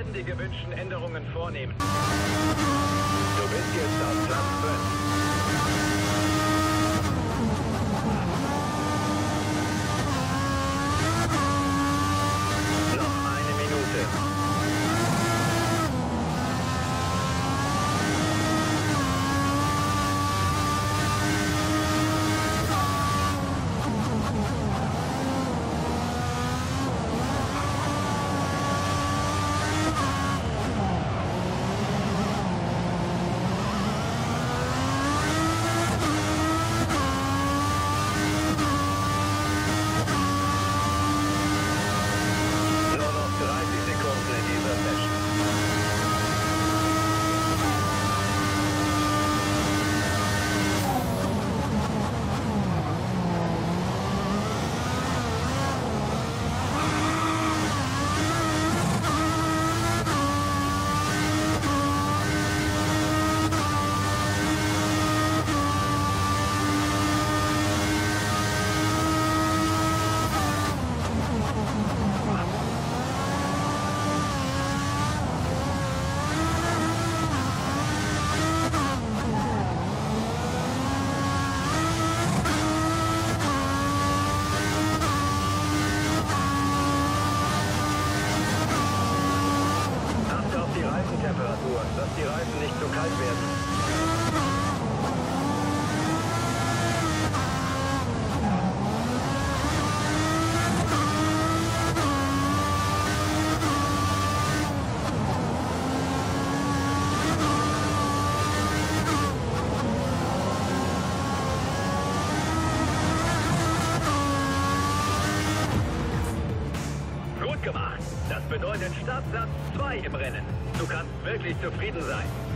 werden die gewünschten Änderungen vornehmen. Du bist jetzt auf Platz 5. die Reifen nicht zu kalt werden. Gemacht. Das bedeutet Startplatz 2 im Rennen. Du kannst wirklich zufrieden sein.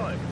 fun.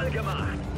voll gemacht.